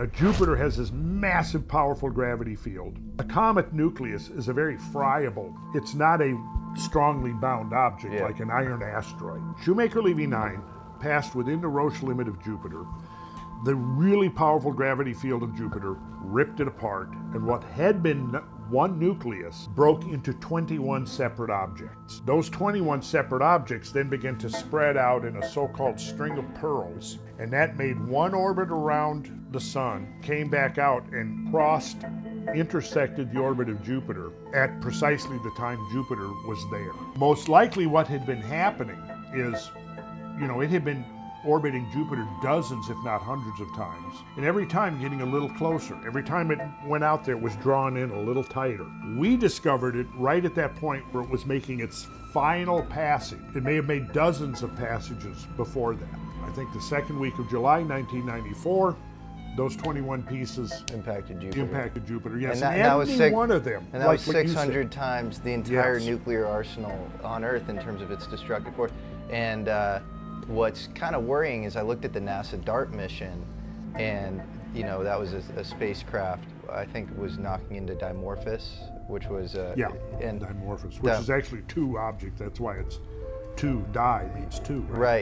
Now, Jupiter has this massive, powerful gravity field. A comet nucleus is a very friable, it's not a strongly bound object Yeah. like an iron asteroid. Shoemaker Levy 9 passed within the Roche limit of Jupiter. The really powerful gravity field of Jupiter ripped it apart, and what had been one nucleus broke into 21 separate objects. Those 21 separate objects then began to spread out in a so called string of pearls, and that made one orbit around the Sun, came back out, and crossed, intersected the orbit of Jupiter at precisely the time Jupiter was there. Most likely, what had been happening is you know, it had been orbiting Jupiter dozens, if not hundreds of times, and every time getting a little closer. Every time it went out there, it was drawn in a little tighter. We discovered it right at that point where it was making its final passage. It may have made dozens of passages before that. I think the second week of July 1994, those 21 pieces Impacted Jupiter. impacted Jupiter. Yes, And and, that- that was six- one of them. And that like was what you said. 600 times the entire Yes. nuclear arsenal on Earth in terms of its destructive force. And uh, what's kind of worrying is I looked at the NASA DART mission, and you know that was a, a spacecraft. I think was knocking into Dimorphos, which was uh, Yeah, and Dimorphos, which Dim- is actually two objects. That's why it's two. Di means two, right? right.